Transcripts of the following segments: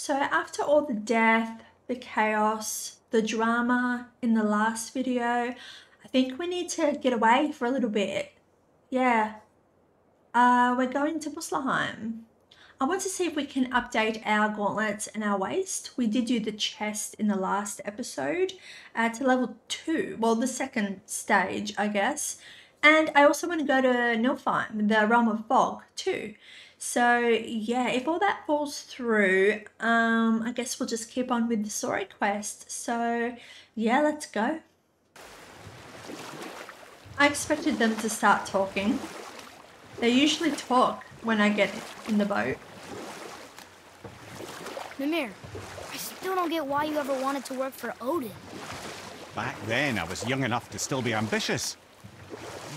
So after all the death, the chaos, the drama in the last video, I think we need to get away for a little bit. Yeah. Uh, we're going to Muspelheim. I want to see if we can update our gauntlets and our waist. We did do the chest in the last episode uh, to level 2. Well, the second stage, I guess. And I also want to go to Niflheim, the Realm of Fog, too. So yeah, if all that falls through, um, I guess we'll just keep on with the story quest. So yeah, let's go. I expected them to start talking. They usually talk when I get in the boat. Mimir, I still don't get why you ever wanted to work for Odin. Back then, I was young enough to still be ambitious.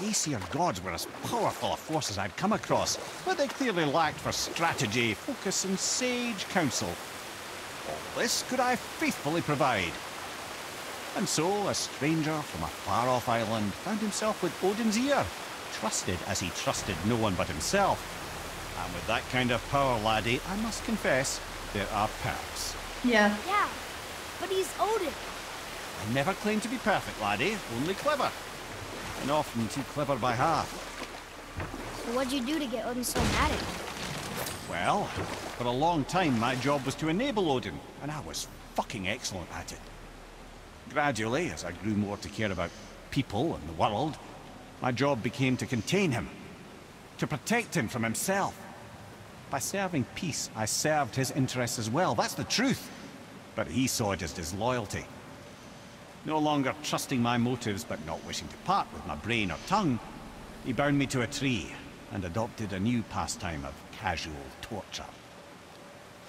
The Aesir gods were as powerful a force as I'd come across, but they clearly lacked for strategy, focus, and sage counsel. All this could I faithfully provide. And so, a stranger from a far-off island found himself with Odin's ear, trusted as he trusted no one but himself. And with that kind of power, laddie, I must confess, there are perks. Yeah. Yeah, but he's Odin. I never claimed to be perfect, laddie, only clever. And often too clever by half. So what'd you do to get Odin so mad at you? Well, for a long time my job was to enable Odin, and I was fucking excellent at it. Gradually, as I grew more to care about people and the world, my job became to contain him, to protect him from himself. By serving peace, I served his interests as well, that's the truth. But he saw it as disloyalty. No longer trusting my motives, but not wishing to part with my brain or tongue, he bound me to a tree and adopted a new pastime of casual torture.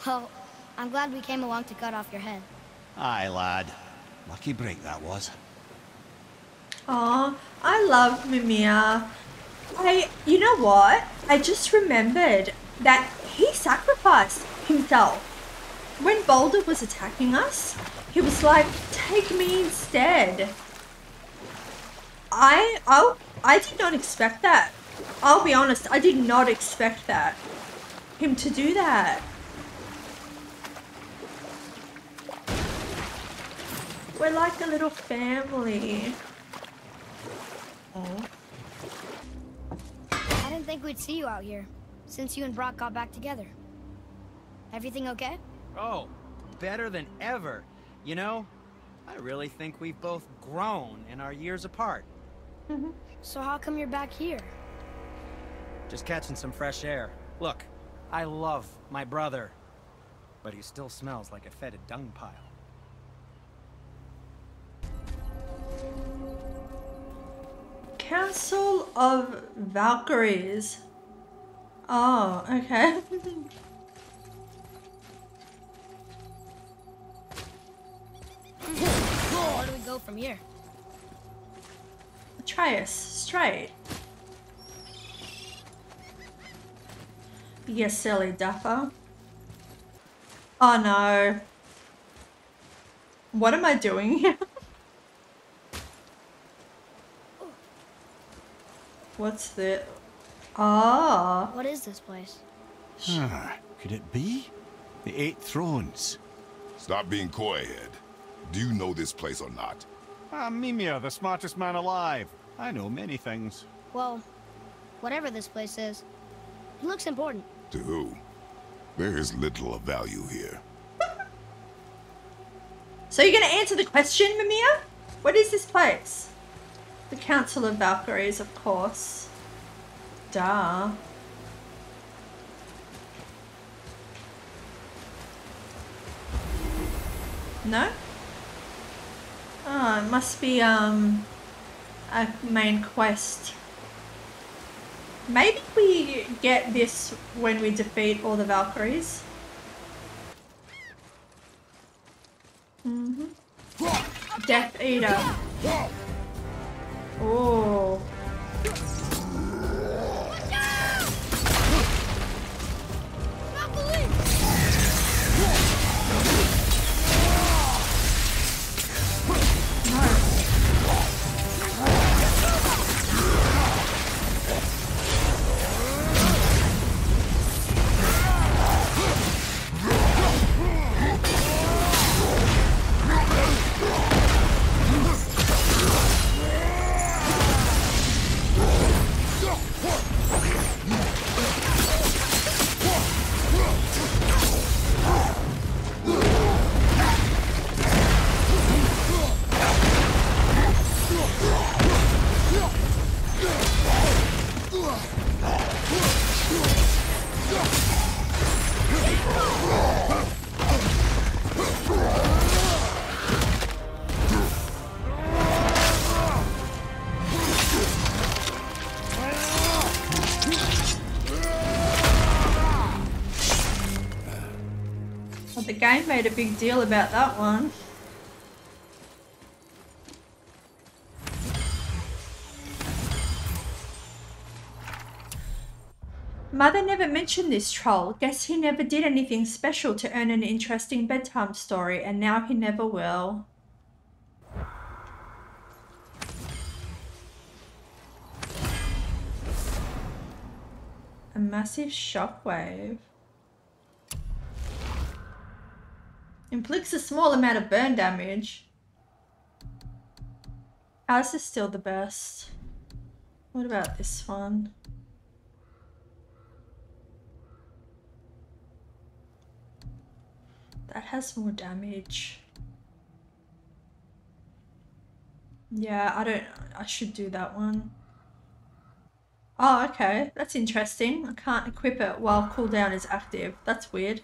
Well, I'm glad we came along to cut off your head. Aye, lad. Lucky break that was. Aw, I love Mimir. I, you know what? I just remembered that he sacrificed himself. When Baldur was attacking us, he was like, take me instead. I, I, I did not expect that. I'll be honest, I did not expect that. Him to do that. We're like a little family. Oh. I didn't think we'd see you out here, since you and Brok got back together. Everything okay? Oh, better than ever. You know, I really think we've both grown in our years apart. Mm-hmm. So how come you're back here? Just catching some fresh air. Look, I love my brother, but he still smells like a fetid dung pile. Castle of Valkyries. Oh, okay. Where do we go from here? Atreus, straight. You silly duffer. Oh no. What am I doing here? What's the... Ah. What is this place? Ah, could it be? The Eight Thrones. Stop being coy, Head. Do you know this place or not? Ah, I'm Mimir, uh, the smartest man alive. I know many things. Well, whatever this place is, it looks important. To who? There is little of value here. So you're gonna answer the question, Mimir? What is this place? The Council of Valkyries, of course. Duh. No? Oh, it must be um a main quest. Maybe we get this when we defeat all the Valkyries. Mm-hmm. Death Eater. Oh. Made a big deal about that one. Mother never mentioned this troll. Guess he never did anything special to earn an interesting bedtime story, and now he never will. A massive shockwave. Inflicts a small amount of burn damage. Ours is still the best. What about this one? That has more damage. Yeah, I don't... I should do that one. Oh, okay. That's interesting. I can't equip it while cooldown is active. That's weird.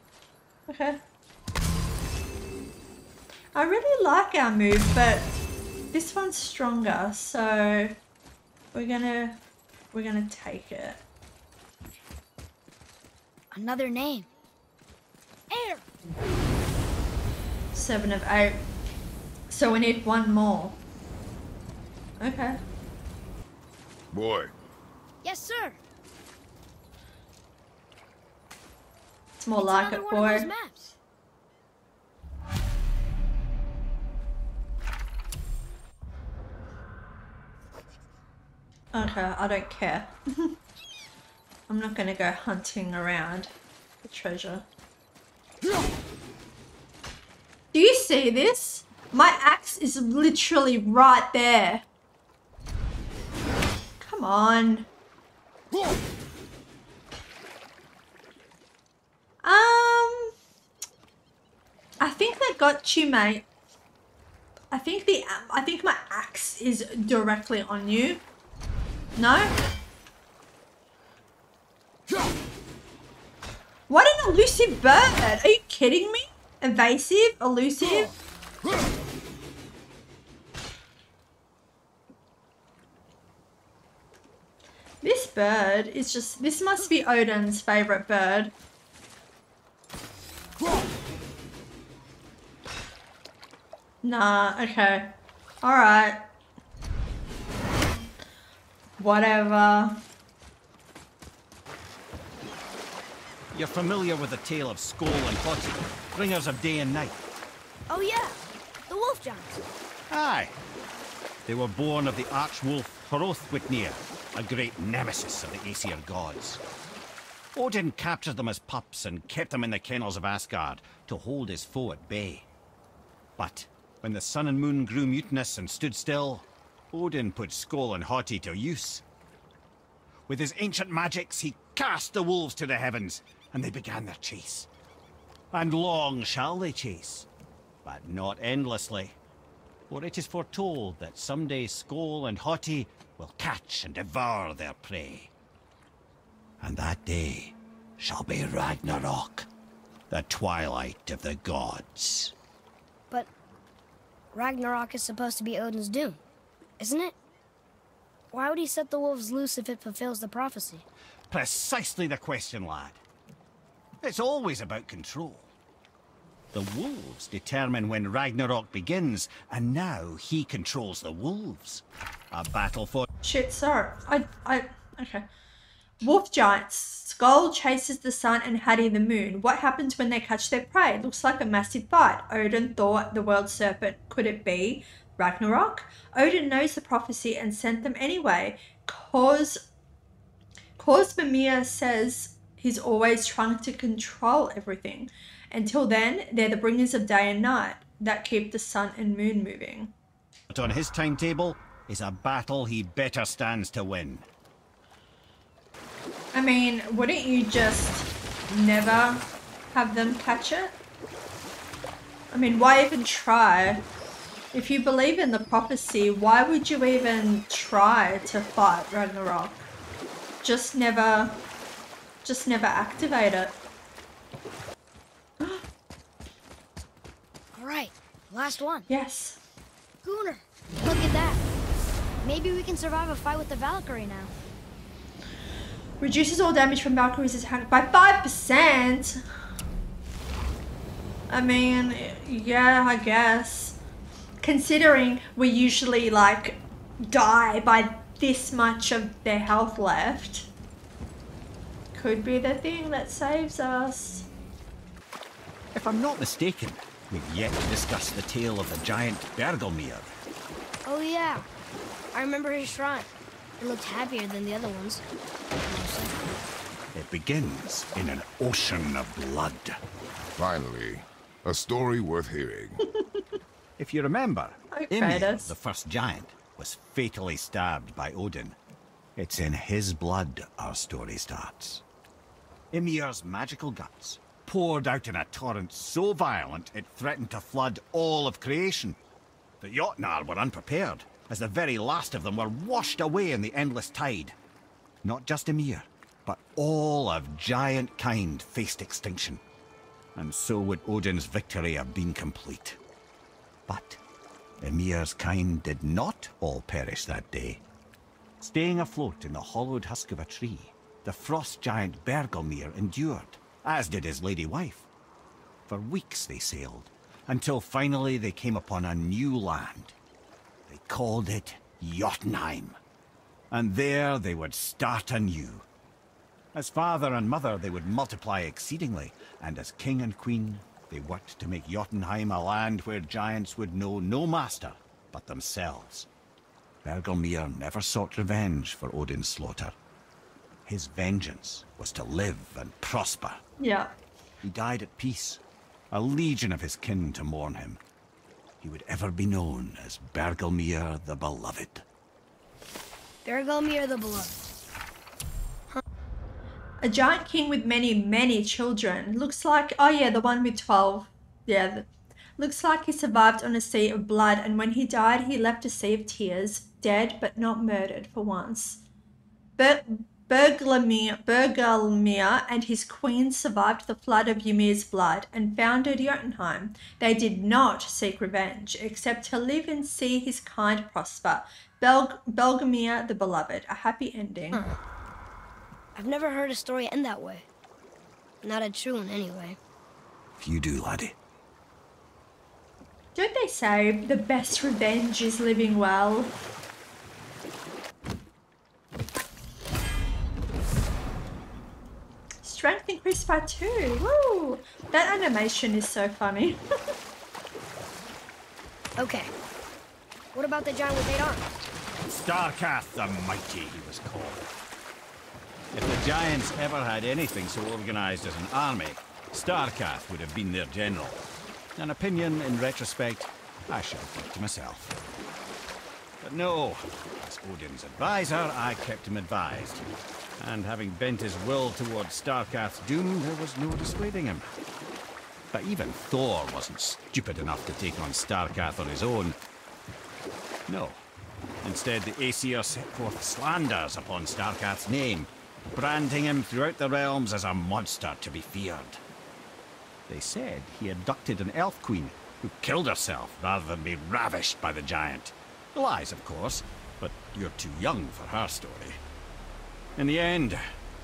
Okay. I really like our move, but this one's stronger, so we're gonna we're gonna take it. Another name. Air. Seven of eight. So we need one more. Okay. Boy, Yes, sir. It's more It's like another it, one of those boy. Okay, I don't care. I'm not gonna go hunting around for treasure. Do you see this? My axe is literally right there. Come on. Um, I think that got you, mate. I think the I think my axe is directly on you. No? What an elusive bird! Are you kidding me? Evasive? Elusive? This bird is just... This must be Odin's favourite bird. Nah, okay. Alright. Whatever. You're familiar with the tale of Skoll and Hati, bringers of day and night. Oh yeah, the wolf giants. Aye. They were born of the archwolf Hrothwitnir, a great nemesis of the Aesir gods. Odin captured them as pups and kept them in the kennels of Asgard to hold his foe at bay. But when the sun and moon grew mutinous and stood still, Odin put Skoll and Hati to use. With his ancient magics, he cast the wolves to the heavens, and they began their chase. And long shall they chase, but not endlessly. For it is foretold that someday Skoll and Hati will catch and devour their prey. And that day shall be Ragnarok, the twilight of the gods. But Ragnarok is supposed to be Odin's doom, isn't it? Why would he set the wolves loose if it fulfills the prophecy? Precisely the question, lad. It's always about control. The wolves determine when Ragnarok begins, and now he controls the wolves. A battle for Shit, sir. I, I, okay. Wolf giants. Skoll chases the sun and Hati the moon. What happens when they catch their prey? Looks like a massive fight. Odin thought the world serpent. Could it be Ragnarok? Odin knows the prophecy and sent them anyway. Cause, Cause Mimir says he's always trying to control everything. Until then, they're the bringers of day and night that keep the sun and moon moving. But on his timetable is a battle he better stands to win. I mean, wouldn't you just never have them catch it? I mean, why even try? If you believe in the prophecy, why would you even try to fight Ragnarok? Just never, just never activate it. All right, last one. Yes. Gunnar, look at that. Maybe we can survive a fight with the Valkyrie now. Reduces all damage from Valkyrie's attack by 5%. I mean, yeah, I guess. Considering we usually like die by this much of their health left, could be the thing that saves us. If I'm not mistaken, we've yet to discuss the tale of the giant Bergelmir. Oh, yeah. I remember his shrine. It looked happier than the other ones. It begins in an ocean of blood. Finally, a story worth hearing. If you remember, Oh, Ymir, the first giant, was fatally stabbed by Odin. It's in his blood our story starts. Ymir's magical guts poured out in a torrent so violent it threatened to flood all of creation. The Jotnar were unprepared, as the very last of them were washed away in the endless tide. Not just Ymir, but all of giant kind faced extinction. And so would Odin's victory have been complete. But Ymir's kind did not all perish that day. Staying afloat in the hollowed husk of a tree, the frost giant Bergelmir endured, as did his lady wife. For weeks they sailed, until finally they came upon a new land. They called it Jotunheim. And there they would start anew. As father and mother, they would multiply exceedingly, and as king and queen, they worked to make Jotunheim a land where giants would know no master but themselves. Bergelmir never sought revenge for Odin's slaughter. His vengeance was to live and prosper. Yeah. He died at peace, a legion of his kin to mourn him. He would ever be known as Bergelmir the Beloved. Bergelmir the Beloved. A giant king with many, many children. Looks like, oh yeah, the one with 12. Yeah. The, looks like he survived on a sea of blood, and when he died, he left a sea of tears, dead but not murdered for once. Ber- Bergelmir, Bergelmir and his queen survived the flood of Ymir's blood and founded Jotunheim. They did not seek revenge, except to live and see his kind prosper. Belg- Belgemir the Beloved, a happy ending. Hmm. I've never heard a story end that way. Not a true one, anyway. If you do, laddie. Don't they say the best revenge is living well? Strength increased by two. Woo! That animation is so funny. Okay. What about the giant with eight arms? Starkath the Mighty, he was called. If the Giants ever had anything so organized as an army, Starkath would have been their general. An opinion, in retrospect, I should have kept to myself. But no, as Odin's advisor, I kept him advised. And having bent his will towards Starkath's doom, there was no dissuading him. But even Thor wasn't stupid enough to take on Starkath on his own. No. Instead, the Aesir set forth slanders upon Starkath's name, branding him throughout the realms as a monster to be feared. They said he abducted an elf queen who killed herself rather than be ravished by the giant. Lies, of course, but you're too young for her story. In the end,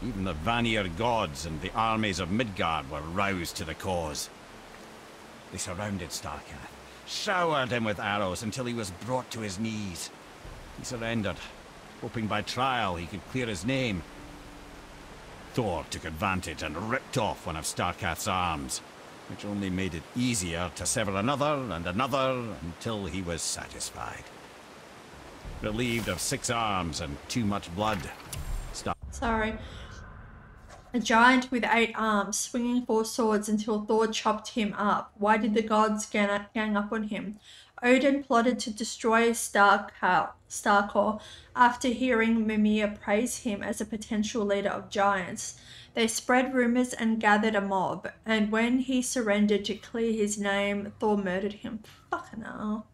even the Vanir gods and the armies of Midgard were roused to the cause. They surrounded Starkath, showered him with arrows until he was brought to his knees. He surrendered, hoping by trial he could clear his name. Thor took advantage and ripped off one of Starkath's arms, which only made it easier to sever another and another until he was satisfied. Relieved of six arms and too much blood, Sorry. A giant with eight arms, swinging four swords until Thor chopped him up. Why did the gods gang up on him? Odin plotted to destroy Starkor, after hearing Mimir praise him as a potential leader of giants. They spread rumors and gathered a mob, and when he surrendered to clear his name, Thor murdered him. Fucking hell.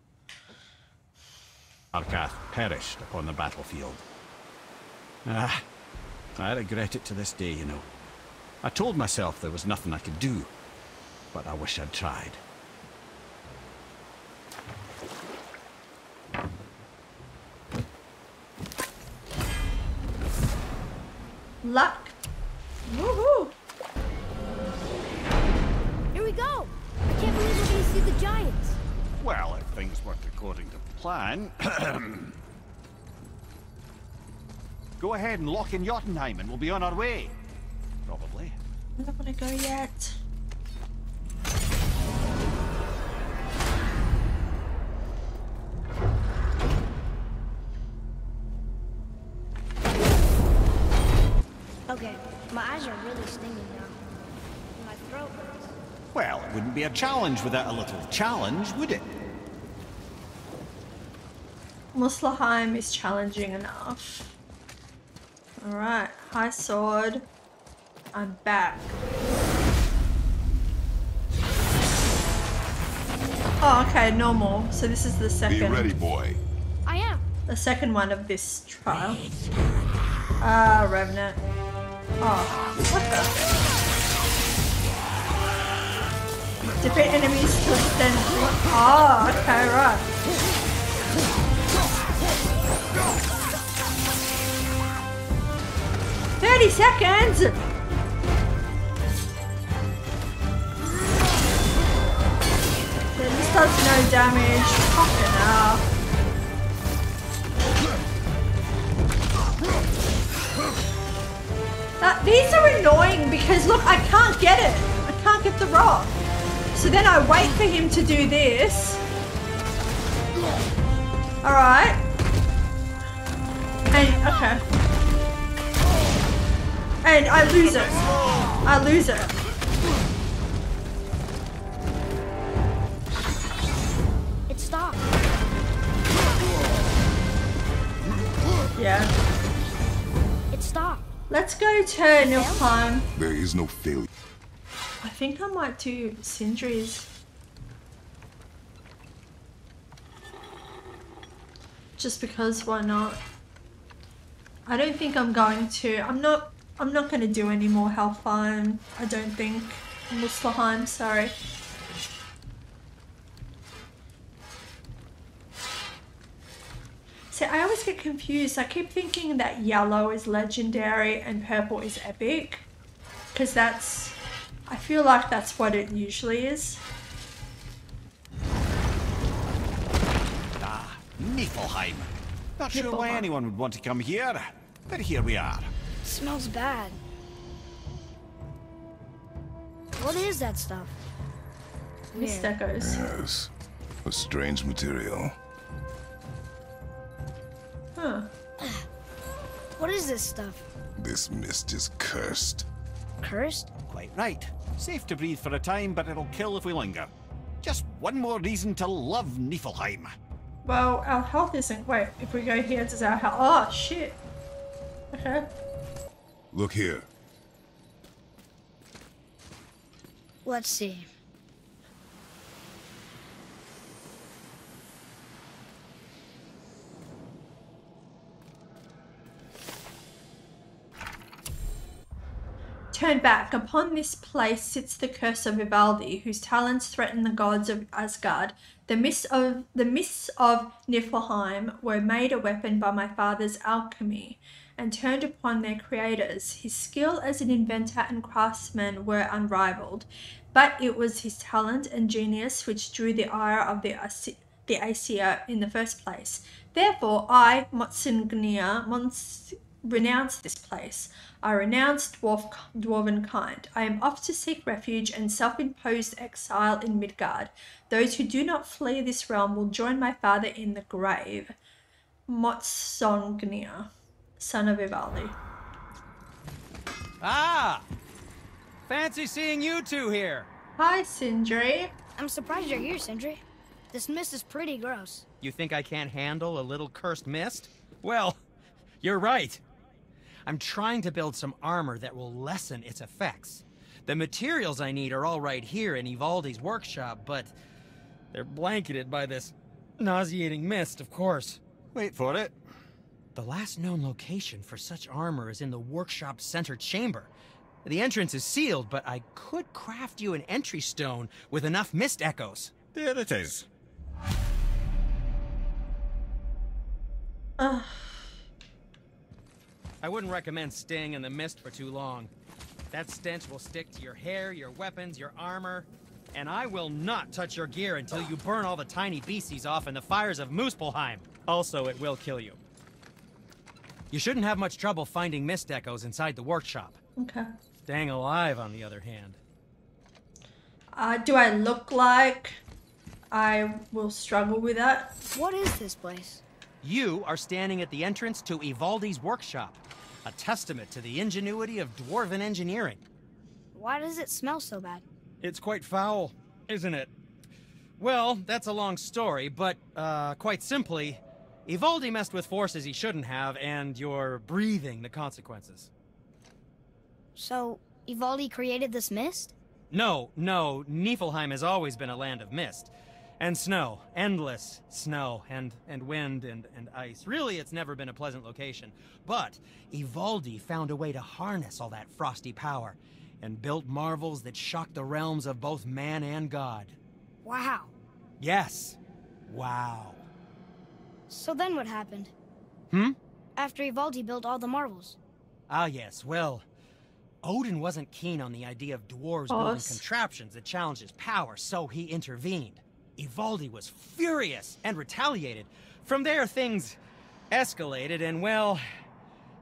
Starkath perished upon the battlefield. Ah, I regret it to this day, you know. I told myself there was nothing I could do, but I wish I'd tried. Luck. Woohoo! Here we go! I can't believe we're gonna see the Giants! Well, if things work according to plan... Go ahead and lock in Jotunheim and we'll be on our way. Probably. I'm not gonna go yet. Okay, my eyes are really stinging now. My throat hurts. Well, it wouldn't be a challenge without a little challenge, would it? Muspelheim is challenging enough. Alright, high sword. I'm back. Oh, okay, normal. So this is the second. Be second, ready, boy. I am. the second one of this trial. Ah, Revenant. Oh, what the? Defeat enemies to extend. Oh, okay, right. Thirty seconds. Yeah, This does no damage. Fucking hell. That, these are annoying because look, I can't get it. I can't get the rock. So then I wait for him to do this. Alright. And, okay. And I lose it. I lose it. It stopped. Yeah. It stopped. Let's go turn to Nilfheim. There is no failure. I think I might do Sindri's. Just because why not? I don't think I'm going to. I'm not. I'm not going to do any more Hellfire. I don't think. Muspelheim, sorry. See, I always get confused. I keep thinking that yellow is legendary and purple is epic. Because that's. I feel like that's what it usually is. Ah, Niflheim. Not sure why anyone would want to come here, but here we are. Smells bad. What is that stuff? Mist Weird. echoes. Yes. A strange material. Huh. What is this stuff? This mist is cursed. Cursed? Quite right. Safe to breathe for a time, but it'll kill if we linger. Just one more reason to love Niflheim. Well, our health isn't. great. if we go here, does our health. Oh, shit. Okay. Look here. Let's see. Turn back. Upon this place sits the curse of Ivaldi, whose talents threaten the gods of Asgard. The mists of the mists of Niflheim were made a weapon by my father's alchemy, and turned upon their creators. His skill as an inventor and craftsman were unrivaled, but it was his talent and genius which drew the ire of the Asi- the Aesir in the first place. Therefore, I, Motsingnia, Mons, renounce this place. I renounce dwarf, dwarven kind. I am off to seek refuge and self-imposed exile in Midgard. Those who do not flee this realm will join my father in the grave. Motsongnia, son of Ivaldi. Ah! Fancy seeing you two here. Hi, Sindri. I'm surprised you're here, Sindri. This mist is pretty gross. You think I can't handle a little cursed mist? Well, you're right. I'm trying to build some armor that will lessen its effects. The materials I need are all right here in Ivaldi's workshop, but they're blanketed by this nauseating mist, of course. Wait for it. The last known location for such armor is in the workshop's center chamber. The entrance is sealed, but I could craft you an entry stone with enough mist echoes. There it is. Ugh. I wouldn't recommend staying in the mist for too long. That stench will stick to your hair, your weapons, your armor. And I will not touch your gear until you burn all the tiny beasties off in the fires of Muspelheim. Also, it will kill you. You shouldn't have much trouble finding mist echoes inside the workshop. Okay. Staying alive, on the other hand. Uh, do I look like I will struggle with that? What is this place? You are standing at the entrance to Ivaldi's workshop, a testament to the ingenuity of dwarven engineering. Why does it smell so bad? It's quite foul, isn't it? Well, that's a long story, but, uh, quite simply, Ivaldi messed with forces he shouldn't have, and you're breathing the consequences. So, Ivaldi created this mist? No, no, Niflheim has always been a land of mist. And snow, endless snow, and, and wind, and, and ice. Really, it's never been a pleasant location. But Ivaldi found a way to harness all that frosty power, and built marvels that shocked the realms of both man and god. Wow. Yes. Wow. So then what happened? Hmm? After Ivaldi built all the marvels. Ah, yes, well, Odin wasn't keen on the idea of dwarves building contraptions that challenged his power, so he intervened. Ivaldi was furious and retaliated. From there, things escalated, and well,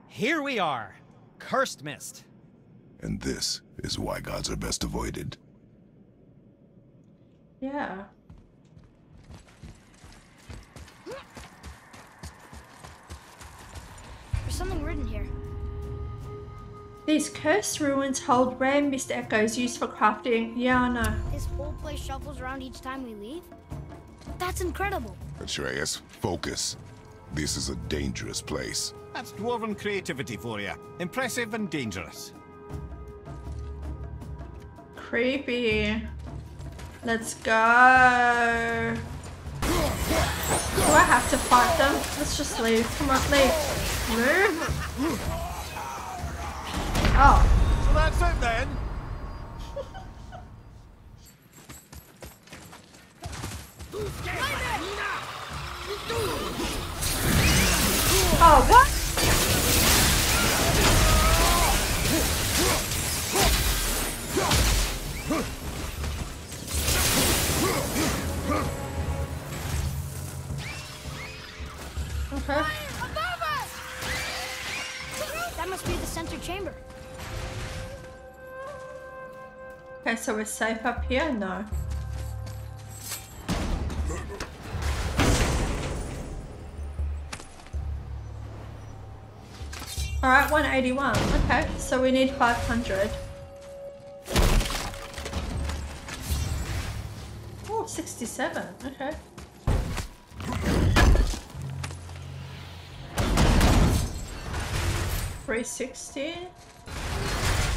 here we are. Cursed Mist. And this is why gods are best avoided. Yeah. Something written here. These cursed ruins hold rare mist echoes used for crafting. Yeah, I know. This whole place shuffles around each time we leave? That's incredible. Atreus, focus. This is a dangerous place. That's dwarven creativity for you. Impressive and dangerous. Creepy. Let's go. Do I have to fight them? Let's just leave. Come on, leave. Move. Oh, So that's it then. oh, what? Okay. Center chamber. Okay, so we're safe up here? No. Alright, 181. Okay, so we need 500. Oh, 67. Okay. Three sixty.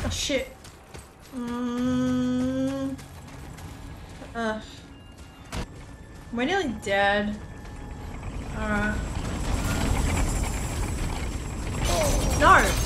Oh shit. Mm. Ugh. We're nearly dead. Alright. No!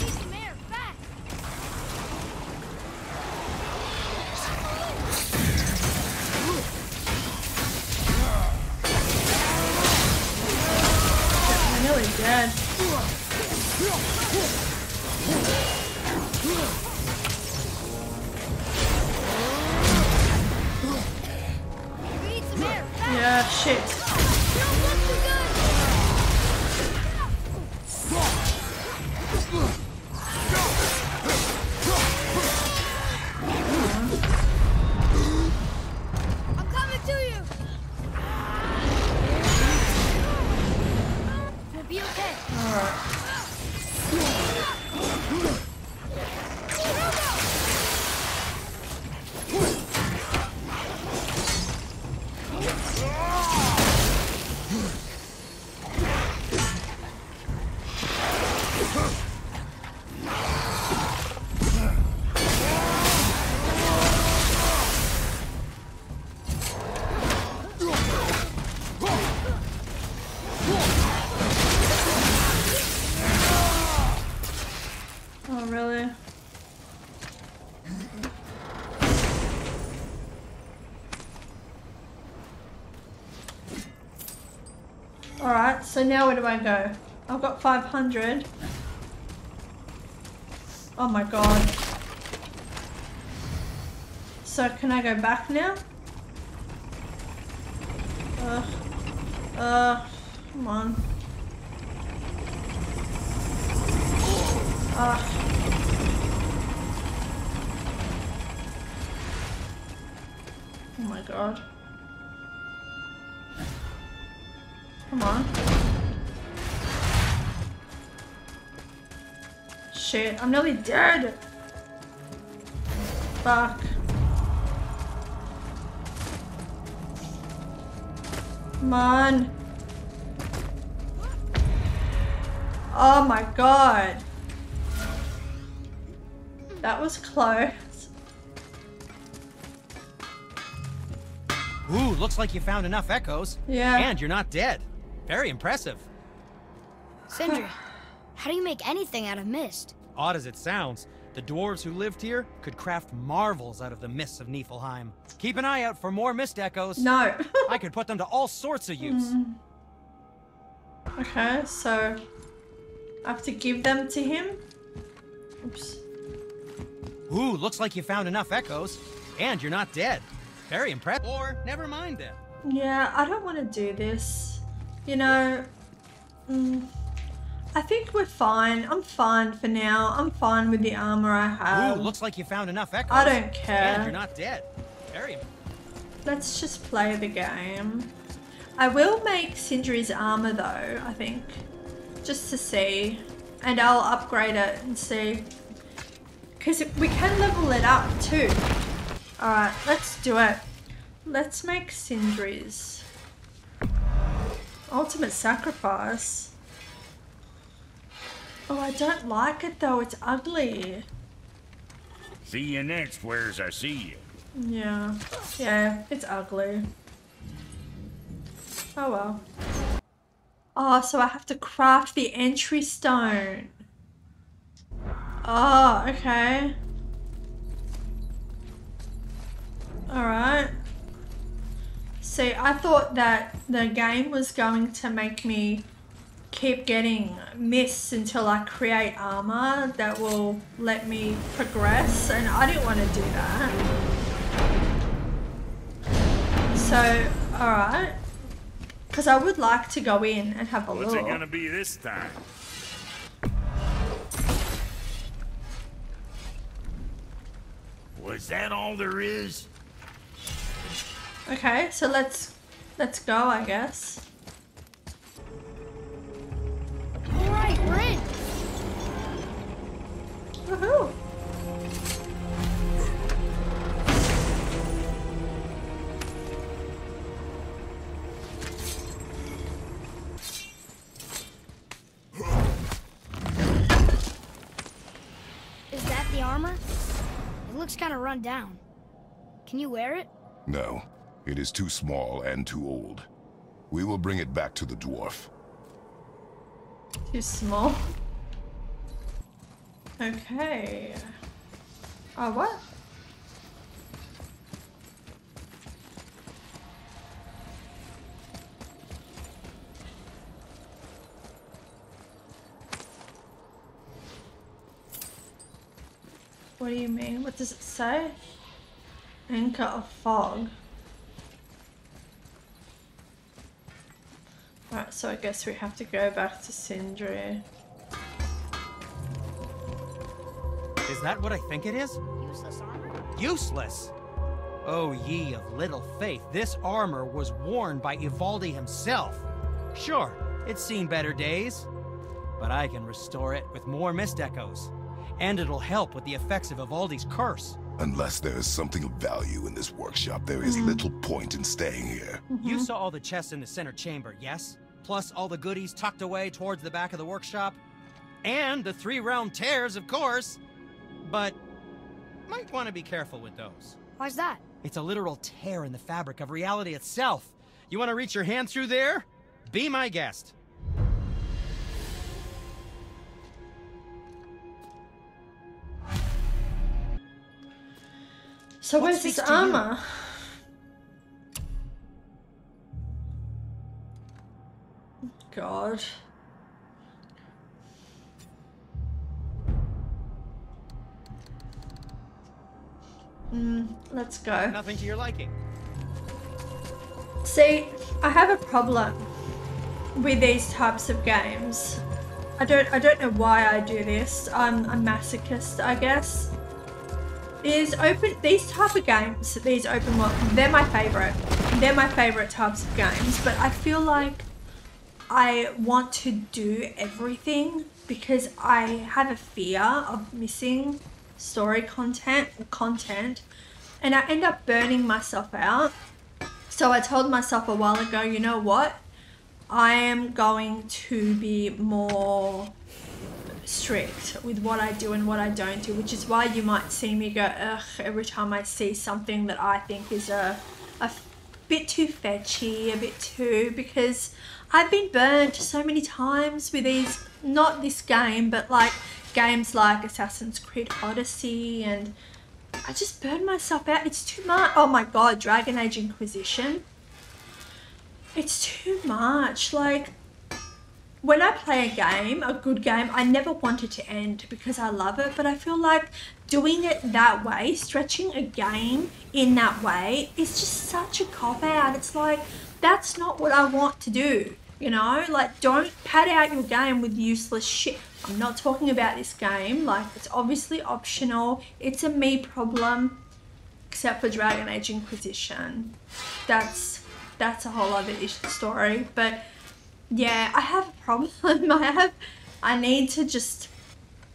Alright, so now where do I go? I've got 500. Oh my god. So can I go back now? Uh, uh, come on. Uh. Oh my god. Come on. Shit, I'm nearly dead. Fuck. Come on. Oh my god. That was close. Ooh, looks like you found enough echoes. Yeah. And you're not dead. Very impressive. Sindri, how do you make anything out of mist? Odd as it sounds, the dwarves who lived here could craft marvels out of the mists of Niflheim. Keep an eye out for more mist echoes. No. I could put them to all sorts of use. Hmm. okay, so I have to give them to him. Oops. Ooh, looks like you found enough echoes. And you're not dead. Very impressive. Or, never mind then. Yeah, I don't want to do this. You know, mm, I think we're fine. I'm fine for now. I'm fine with the armor I have. Ooh, looks like you found enough echoes. I don't care. And you're not dead. Very Let's just play the game. I will make Sindri's armor though, I think. Just to see. And I'll upgrade it and see. Because we can level it up too. Alright, let's do it. Let's make Sindri's. Ultimate Sacrifice. Oh, I don't like it though. It's ugly. See you next, where's I see you. Yeah. Yeah, it's ugly. Oh well. Oh, so I have to craft the entry stone. Oh, okay. Alright. See, I thought that the game was going to make me keep getting mists until I create armor that will let me progress, and I didn't want to do that. So, alright. Because I would like to go in and have a What's look. it gonna be this time? Was that all there is? Okay, so let's let's go, I guess. All right, we're in. Woohoo! Is that the armor? It looks kind of run down. Can you wear it? No, it is too small and too old. We will bring it back to the dwarf. Too small. Okay. Oh, what? What do you mean? What does it say? Anchor of fog. So I guess we have to go back to Sindri. Is that what I think it is? Useless armor? Useless! Oh, ye of little faith, this armor was worn by Ivaldi himself. Sure, it's seen better days, but I can restore it with more mist echoes. And it'll help with the effects of Ivaldi's curse. Unless there is something of value in this workshop, there is mm-hmm. little point in staying here. You saw all the chests in the center chamber, yes? Plus all the goodies tucked away towards the back of the workshop? And the three realm tears, of course! But might want to be careful with those. Why's that? It's a literal tear in the fabric of reality itself. You want to reach your hand through there? Be my guest. So What where's this armor? to you? God. Mm, let's go. Nothing to your liking. See, I have a problem with these types of games. I don't I don't know why I do this. I'm a masochist, I guess. Is open these type of games, these open world, they're my favorite. They're my favorite types of games, but I feel like I want to do everything because I have a fear of missing story content or content and I end up burning myself out. So I told myself a while ago, you know what? I am going to be more strict with what I do and what I don't do, which is why you might see me go ugh every time I see something that I think is a, a bit too fetchy, a bit too, because I've been burnt so many times with these, not this game, but like games like Assassin's Creed Odyssey and I just burned myself out. It's too much. Oh my god, Dragon Age Inquisition. It's too much. Like, when I play a game, a good game, I never want it to end because I love it. But I feel like doing it that way, stretching a game in that way, is just such a cop out. It's like, that's not what I want to do. You know, like don't pad out your game with useless shit. I'm not talking about this game. Like it's obviously optional. It's a me problem, except for Dragon Age Inquisition. That's that's a whole other story. But yeah, I have a problem. I have. I need to just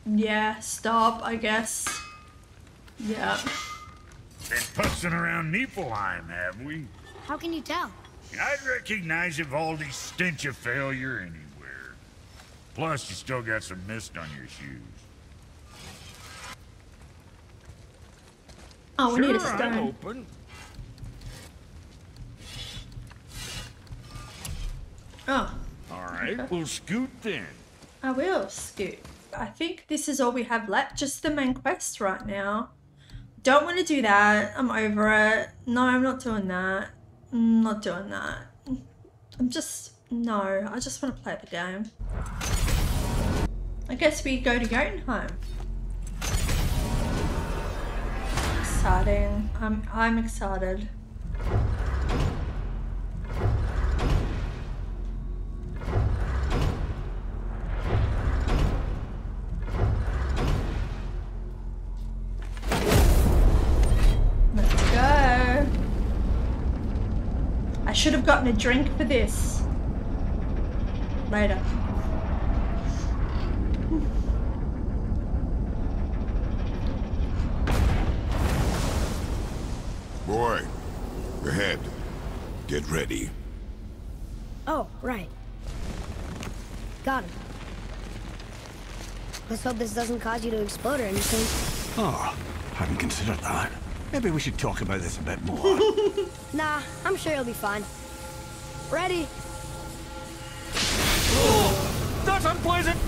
yeah stop. I guess. Yeah. Been putzing around Niflheim, have we? How can you tell? I'd recognize Ivaldi's stench of failure anywhere. Plus, you still got some mist on your shoes. Oh, we sure, need a stone. I'm open. Oh, All right, Okay. we'll scoot then. I will scoot. I think this is all we have left. Just the main quest right now. Don't want to do that. I'm over it. No, I'm not doing that. Not doing that. I'm just no. I just want to play the game. I guess we go to Jotunheim. Exciting. I'm I'm excited. Should have gotten a drink for this. Later. Boy, ahead. Get ready. Oh, right. Got him. Let's hope this doesn't cause you to explode or anything. Oh, hadn't considered that. Maybe we should talk about this a bit more. Nah, I'm sure you'll be fine. Ready? That's unpleasant!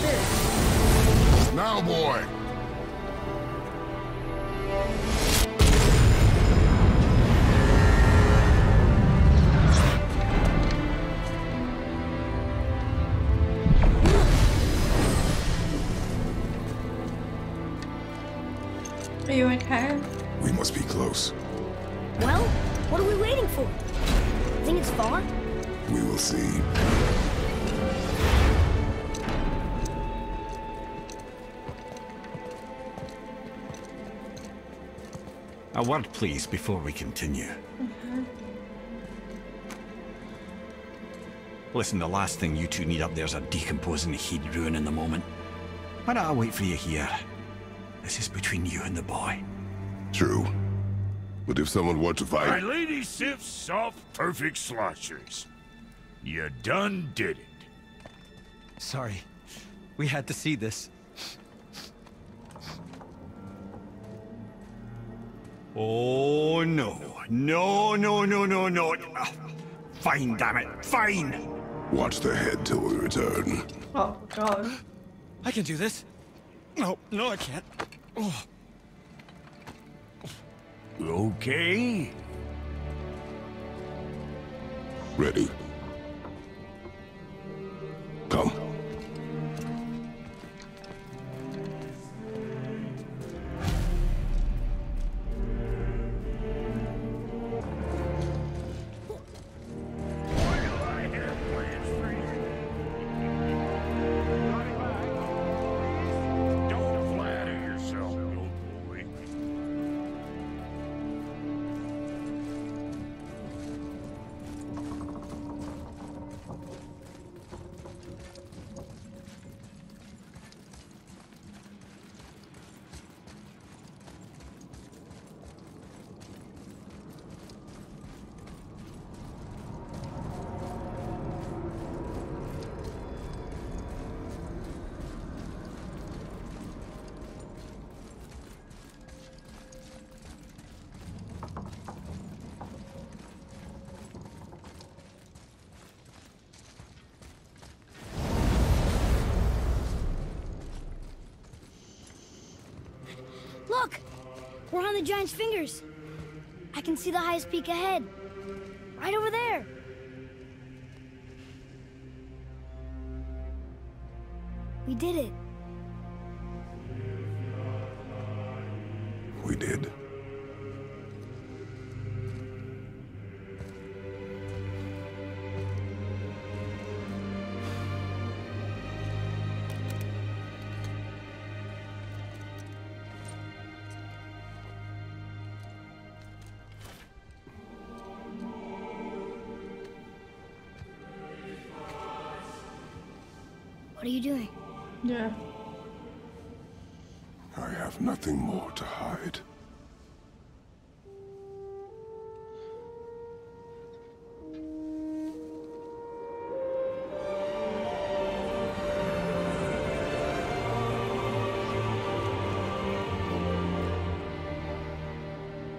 Shit. Now, boy. A word, please, before we continue. Mm-hmm. Listen, the last thing you two need up there's a decomposing heat ruin in the moment. Why don't I wait for you here? This is between you and the boy. True. But if someone were to My fight... lady sips soft, perfect sloshers. You done did it. Sorry. We had to see this. Oh, no. No, no, no, no, no. Ah, Fine, damn it. Fine. Watch the head till we return. Oh god. I can do this. No, no, I can't. Oh, Okay. Ready. Come. Giant's fingers. I can see the highest peak ahead. What are you doing? Yeah. I have nothing more to hide.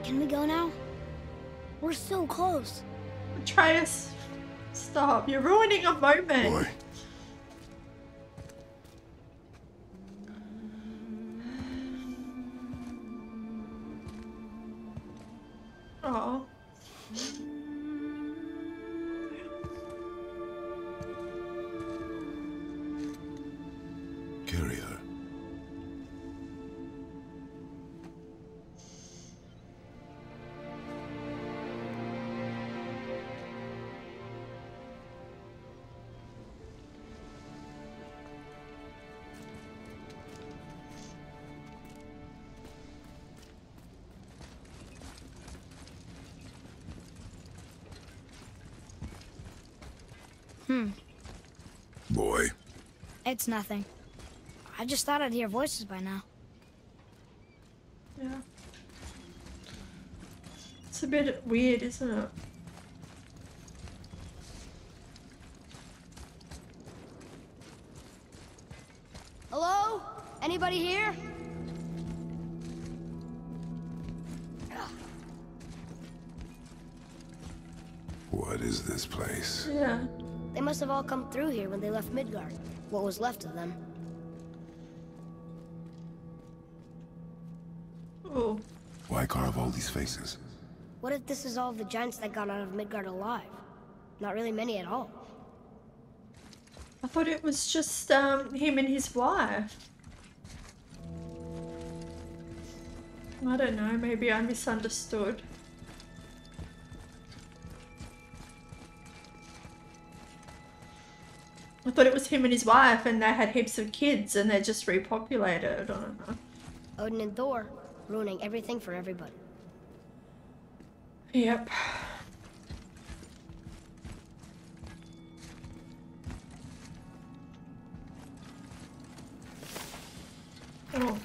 Can we go now? We're so close. Atreus, stop. You're ruining a moment. Boy, It's nothing. I just thought I'd hear voices by now. Yeah. It's a bit weird, isn't it? Hello? Anybody here? what is this place? Yeah. They must have all come through here when they left Midgard. What was left of them. Oh. Why carve all these faces? What if this is all the giants that got out of Midgard alive? Not really many at all. I thought it was just um, him and his wife. I don't know, maybe I misunderstood. I thought it was him and his wife and they had heaps of kids and they just repopulated. I don't know. Odin and Thor, ruining everything for everybody. Yep. Oh.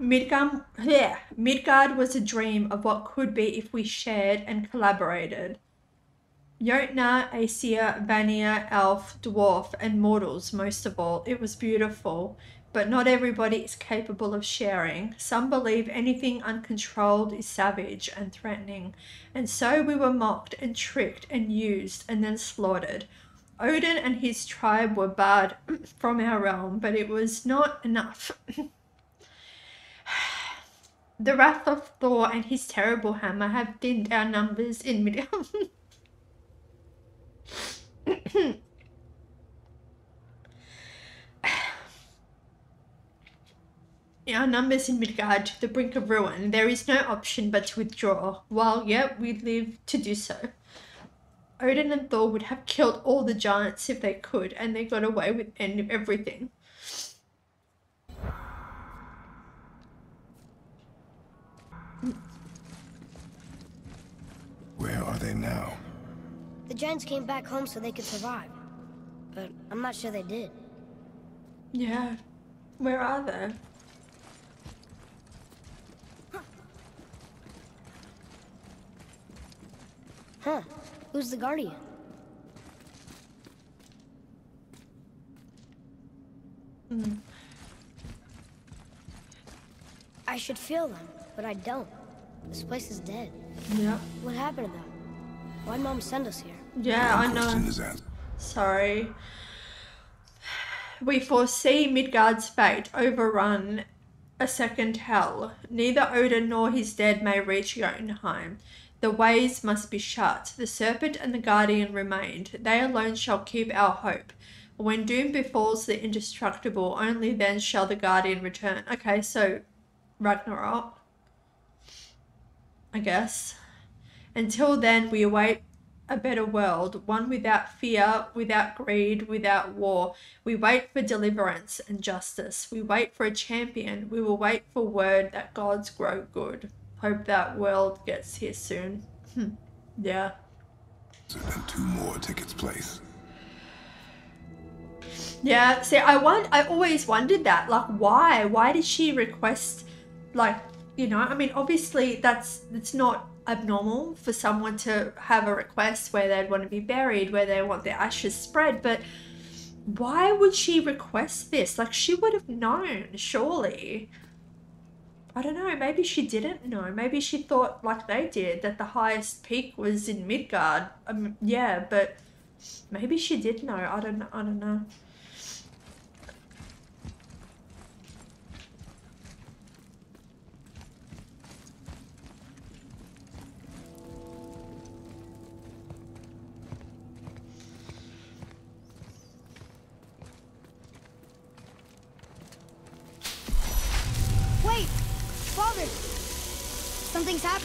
Midgard, yeah, Midgard was a dream of what could be if we shared and collaborated. Jotnar, Aesir, Vanir, Elf, Dwarf, and mortals most of all. It was beautiful, but not everybody is capable of sharing. Some believe anything uncontrolled is savage and threatening, and so we were mocked and tricked and used and then slaughtered. Odin and his tribe were barred from our realm, but it was not enough. the wrath of Thor and his terrible hammer have thinned our numbers in Our numbers in Midgard to the brink of ruin. There is no option but to withdraw, while yet we live to do so. Odin and Thor would have killed all the giants if they could, and they got away with end everything. Where are they now? The giants came back home so they could survive. But I'm not sure they did. Yeah. Where are they? Huh. Who's the guardian? Hmm. I should feel them, but I don't. This place is dead. Yeah. What happened to them? Why'd Mom send us here? Yeah, I know. Question is answered. Sorry. We foresee Midgard's fate overrun a second hell. Neither Odin nor his dead may reach Jotunheim. The ways must be shut. The serpent and the guardian remained. They alone shall keep our hope. When doom befalls the indestructible, only then shall the guardian return. Okay, so Ragnarok. I guess. Until then, we await a better world, one without fear, without greed, without war. We wait for deliverance and justice. We wait for a champion. We will wait for word that gods grow good. Hope that world gets here soon. Hmm. yeah. And two more take its place. Yeah, see, I want, I always wondered that, like, why? Why did she request, like, you know, I mean, obviously that's, it's not abnormal for someone to have a request where they'd want to be buried, where they want their ashes spread, but why would she request this? Like, she would have known, surely. I don't know, maybe she didn't know. Maybe she thought, like they did, that the highest peak was in Midgard. Um, yeah, but maybe she did know. I don't, I don't know.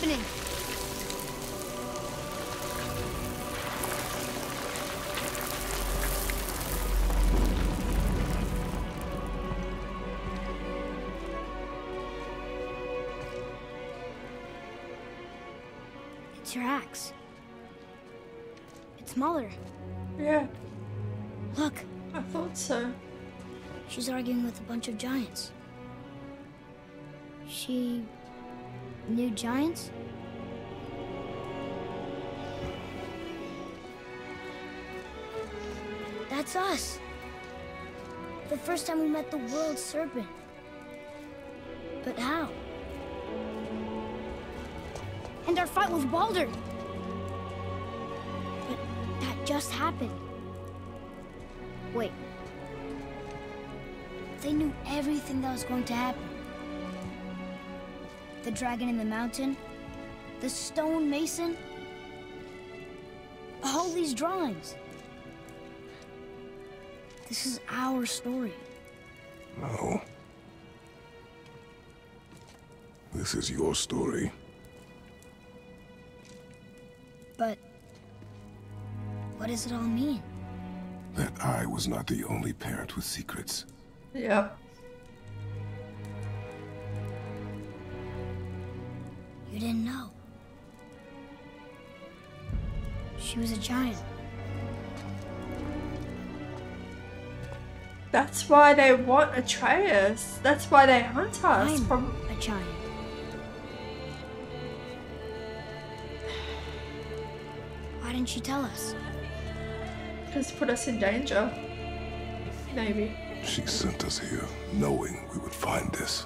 Happening. It's your axe. It's smaller. Yeah, Look, I thought so. she's arguing with a bunch of giants. She knew giants? That's us. The first time we met the world serpent. But how? And our fight with Baldur. But that just happened. Wait. They knew everything that was going to happen. The dragon in the mountain, the stone mason, all these drawings. This is our story. No. This is your story. But what does it all mean? That I was not the only parent with secrets. Yep. Didn't know. She was a giant. That's why they want Atreus. That's why they hunt us I'm from. a giant. Why didn't she tell us? Because put us in danger. Maybe. She sent us here, knowing we would find this.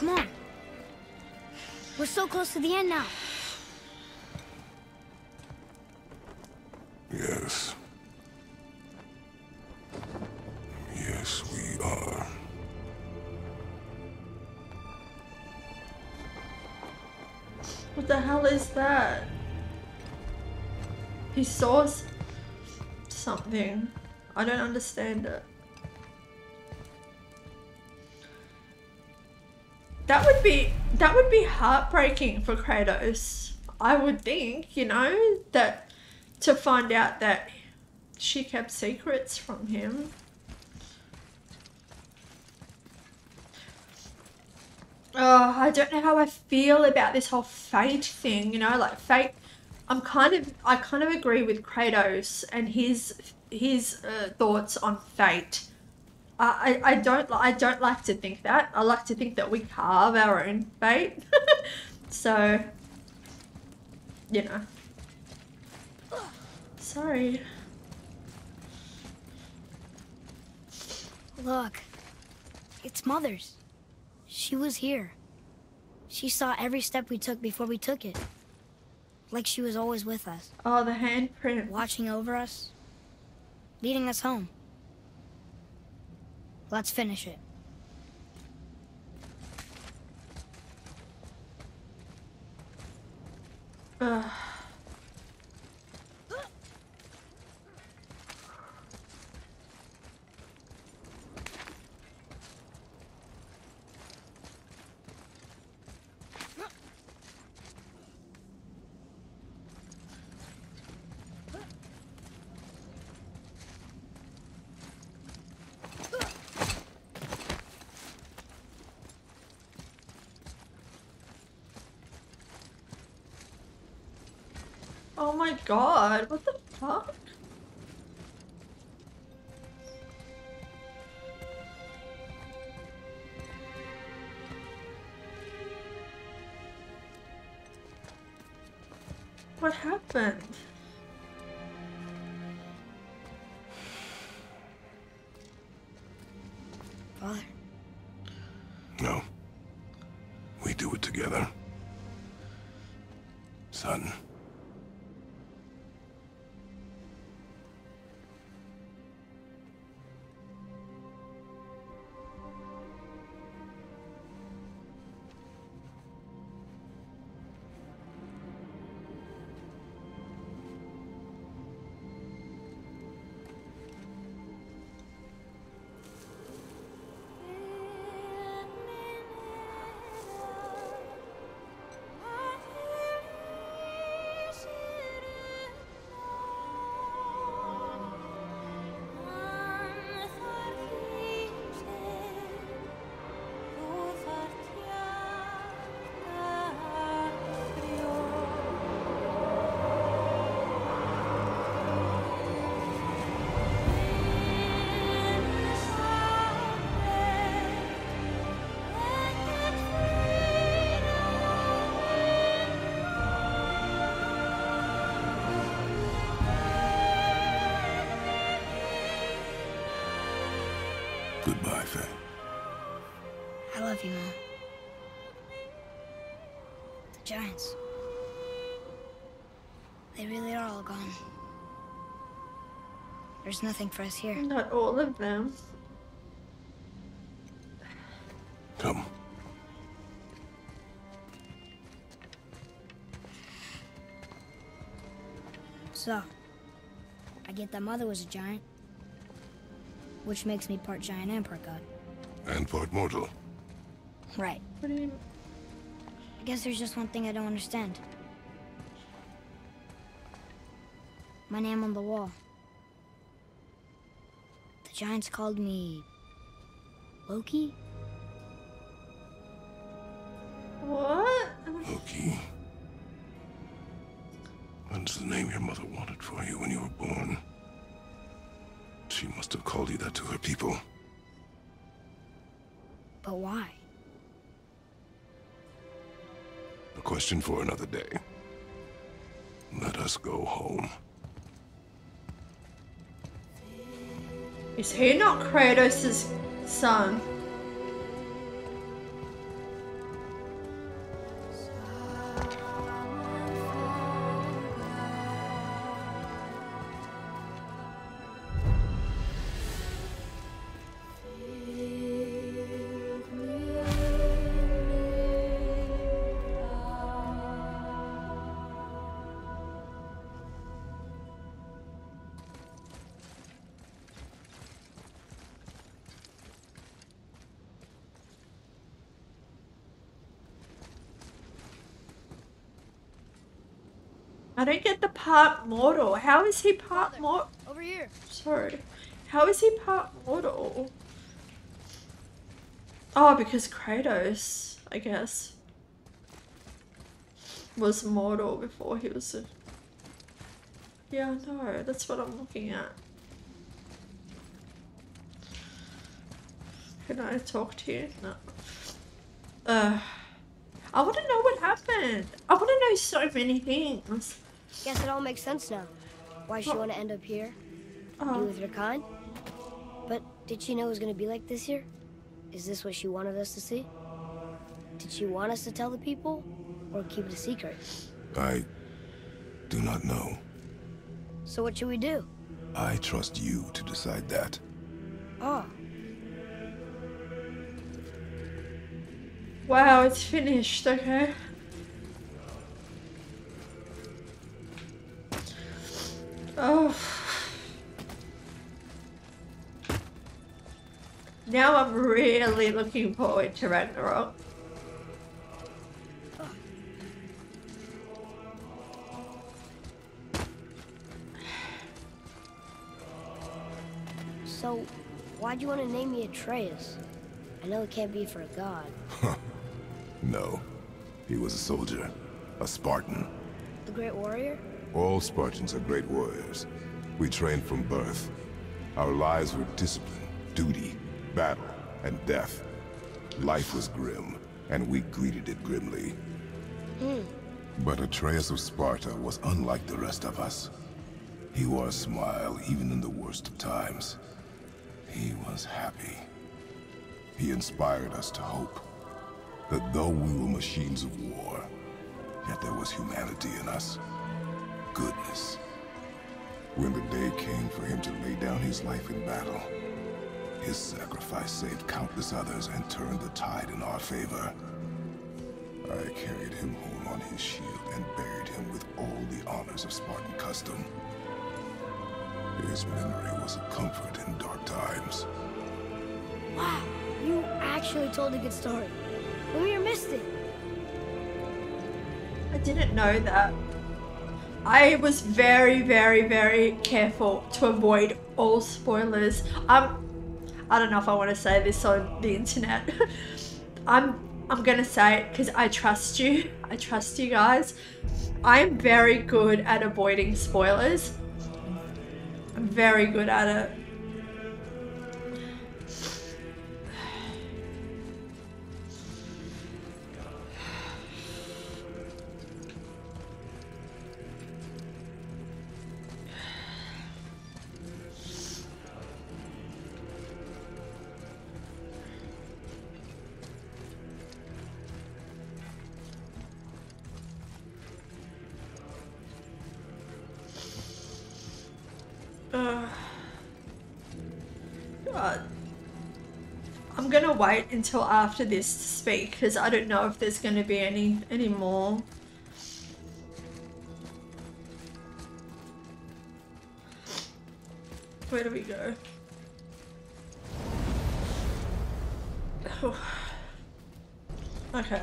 Come on. We're so close to the end now. Yes. Yes, we are. What the hell is that? He saw something. I don't understand it. That would be heartbreaking for Kratos. I would think, you know, that to find out that she kept secrets from him. Oh, I don't know how I feel about this whole fate thing, you know, like fate I'm kind of I kind of agree with Kratos and his his uh, thoughts on fate. I, I don't I don't like to think that. I like to think that we carve our own fate. so, you know. Sorry. Look, it's Mother's. She was here. She saw every step we took before we took it. Like she was always with us, Oh, the handprint. watching over us, leading us home. Let's finish it. Ugh. Oh my god, what the fuck? Giants. They really are all gone. There's nothing for us here. Not all of them. Come. So, I get that Mother was a giant, which makes me part giant and part god. And part mortal. Right. What do you mean? I guess there's just one thing I don't understand. My name on the wall. The Giants called me. Loki? What? Loki. That's the name your mother wanted for you when you were born. She must have called you that to her people. But why? A question for another day. Let us go home. Is he not Kratos' son? I don't get the part mortal. How is he part mortal? Over here. Sorry. How is he part mortal? Oh, because Kratos, I guess, was mortal before he was a... Yeah, no, that's what I'm looking at. Can I talk to you? No. Uh, I want to know what happened. I want to know so many things. Guess it all makes sense now. Why she want to end up here? Be Oh, with her kind? But did she know it was going to be like this here? Is this what she wanted us to see? Did she want us to tell the people? Or keep it a secret? I do not know. So what should we do? I trust you to decide that. Oh, wow, it's finished. Okay. Now I'm really looking forward to Ragnarok. so why'd you want to name me Atreus? I know it can't be for a god. No. He was a soldier. A Spartan. The Great Warrior? All Spartans are great warriors. We trained from birth. Our lives were discipline, duty, battle, and death. Life was grim, and we greeted it grimly. Hmm. But Atreus of Sparta was unlike the rest of us. He wore a smile even in the worst of times. He was happy. He inspired us to hope that though we were machines of war, yet there was humanity in us. Goodness. When the day came for him to lay down his life in battle, his sacrifice saved countless others and turned the tide in our favor. I carried him home on his shield and buried him with all the honors of Spartan custom. His memory was a comfort in dark times. Wow, you actually told a good story. Lemire missed it. I didn't know that. I was very, very, very careful to avoid all spoilers. I'm, I don't know if I want to say this on the internet. I'm, I'm gonna say it because I trust you. I trust you guys. I'm very good at avoiding spoilers. I'm very good at it. Wait until after this to speak because I don't know if there's gonna be any any more. Where do we go? Oh. Okay.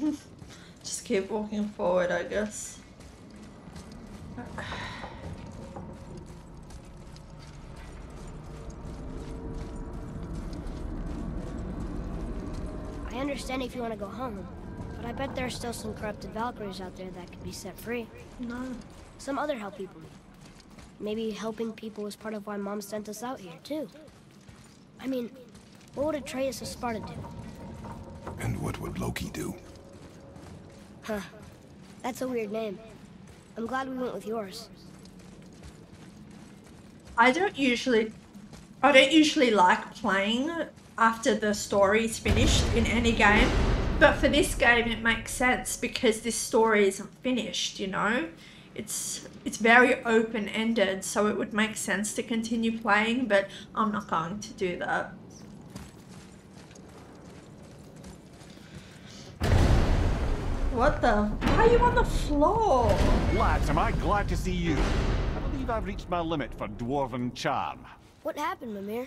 Just keep walking forward, I guess. I understand if you want to go home, but I bet there are still some corrupted Valkyries out there that could be set free. No. Some other help people need. Maybe helping people was part of why Mom sent us out here, too. I mean, what would Atreus of Sparta do? And what would Loki do? Huh. That's a weird name. I'm glad we went with yours. I don't usually I don't usually like playing after the story's finished in any game. But for this game it makes sense because this story isn't finished, you know? It's it's very open ended, so it would make sense to continue playing, but I'm not going to do that. What the? Why are you on the floor? Lads, am I glad to see you. I believe I've reached my limit for dwarven charm. What happened, Mimir?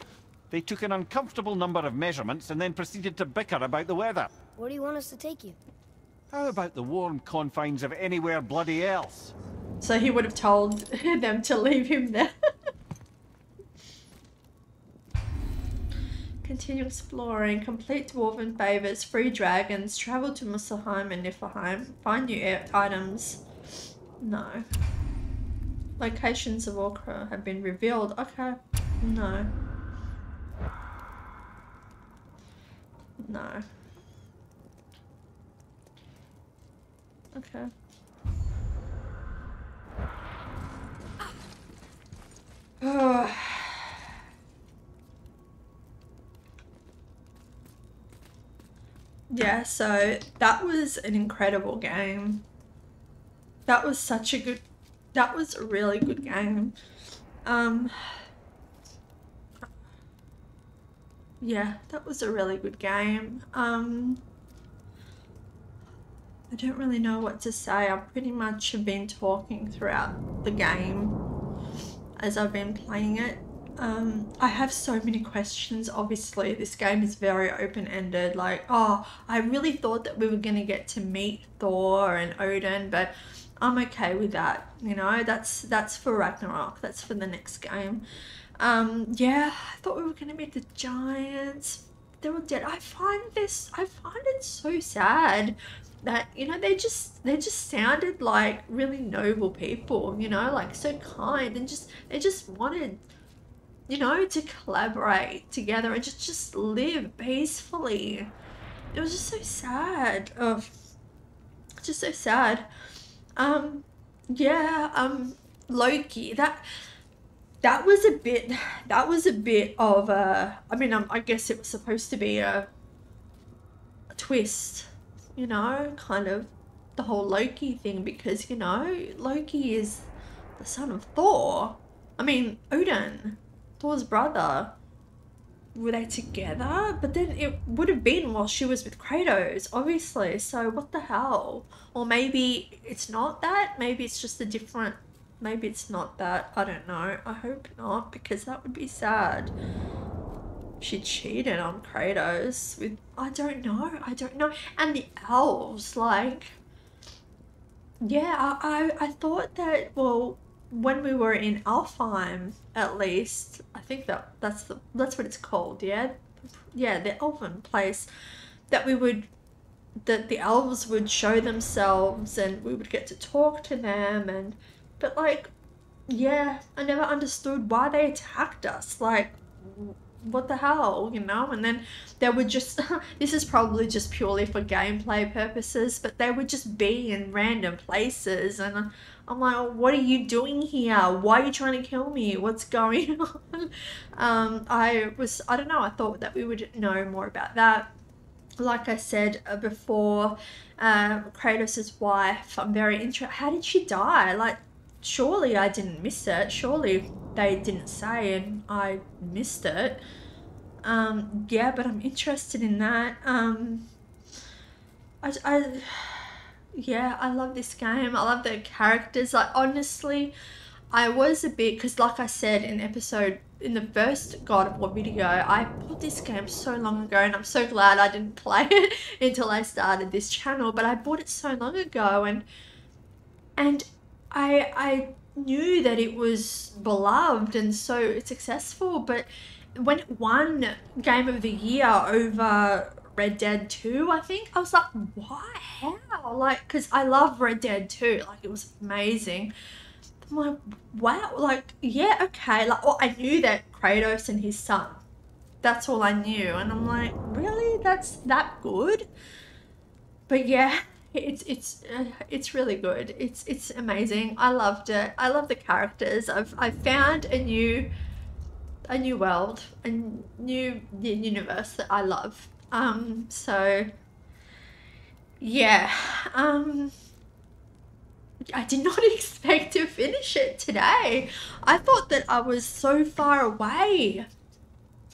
They took an uncomfortable number of measurements and then proceeded to bicker about the weather. Where do you want us to take you? How about the warm confines of anywhere bloody else? So he would have told them to leave him there. Continue exploring, complete dwarven favors, free dragons, travel to Muspelheim and Niflheim, find new items. No. Locations of Orc- have been revealed. Okay. No. I understand if you want to go home, but I bet there are still some corrupted Valkyries out there that could be set free. Maybe helping people is part of why Mom sent us out here, too. I mean, what would Atreus of Sparta do? Locations of Orca have been revealed. Okay. No. No. Okay. yeah, so that was an incredible game. That was such a good that was a really good game. Um yeah, that was a really good game. Um I don't really know what to say. I pretty much have been talking throughout the game as I've been playing it. Um, I have so many questions. Obviously, this game is very open ended. Like, oh, I really thought that we were going to get to meet Thor and Odin, but I'm okay with that. You know, that's that's for Ragnarok. That's for the next game. Um, yeah, I thought we were to meet the giants. They're all dead. I find this. I find it so sad that you know they just they just sounded like really noble people you know like so kind and just they just wanted you know to collaborate together and just just live peacefully it was just so sad oh just so sad um yeah um loki that that was a bit that was a bit of a i mean um, i guess it was supposed to be a, a twist you know, kind of the whole Loki thing because, you know, Loki is the son of Thor. I mean, Odin, Thor's brother. Were they together? But then it would have been while she was with Kratos, obviously. So what the hell? Or maybe it's not that. Maybe it's just a different. Maybe it's not that. I don't know. I hope not because that would be sad she cheated on Kratos with I don't know, I don't know. And the elves, like yeah, I, I, I thought that well when we were in Alfheim at least, I think that that's the that's what it's called, yeah? Yeah, the elven place that we would that the elves would show themselves and we would get to talk to them and but like yeah, I never understood why they attacked us. Like what the hell, you know? And then they would just, this is probably just purely for gameplay purposes, but they would just be in random places. And I'm like, what are you doing here? Why are you trying to kill me? What's going on? Um, I was, I don't know, I thought that we would know more about that. Like I said uh, before, uh, Kratos' wife, I'm very interested. How did she die? Like, surely I didn't miss it. Surely they didn't say and I missed it. Um, yeah, but I'm interested in that. Um, I, I, yeah, I love this game. I love the characters. Like, honestly, I was a bit, because like I said in episode, in the first God of War video, I bought this game so long ago and I'm so glad I didn't play it until I started this channel, but I bought it so long ago and, and I I knew that it was beloved and so successful, but when it won Game of the Year over Red Dead 2, I think, I was like, why? How? Like, because I love Red Dead 2. Like, it was amazing. I'm like, wow. Like, yeah, okay. Like, well, I knew that Kratos and his son. That's all I knew. And I'm like, really? That's that good? But yeah, it's it's uh, it's really good. It's it's amazing. I loved it. I love the characters. I've I found a new a new world, a new universe that I love. Um so yeah. Um I did not expect to finish it today. I thought that I was so far away.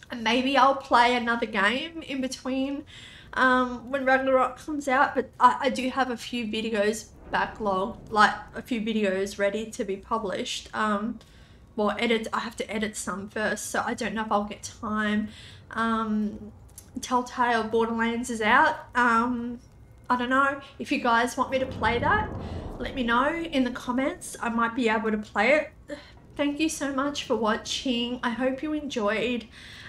And maybe I'll play another game in between um, when Ragnarok comes out, but I, I do have a few videos backlog, like a few videos ready to be published. Um, well, edit, I have to edit some first, so I don't know if I'll get time. Um, Telltale Borderlands is out. Um, I don't know. If you guys want me to play that, let me know in the comments. I might be able to play it. Thank you so much for watching. I hope you enjoyed.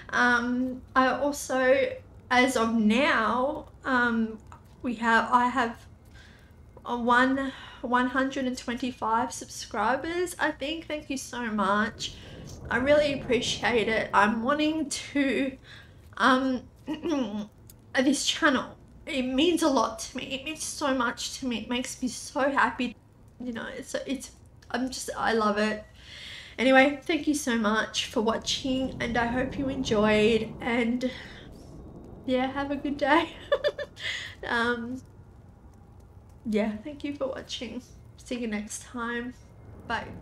Um, I also as of now, um, we have I have a one 125 subscribers. I think thank you so much. I really appreciate it. I'm wanting to um this channel. It means a lot to me. It means so much to me. It makes me so happy. You know, it's it's I'm just I love it. Anyway, thank you so much for watching and I hope you enjoyed and yeah, have a good day. um, yeah, thank you for watching. See you next time. Bye.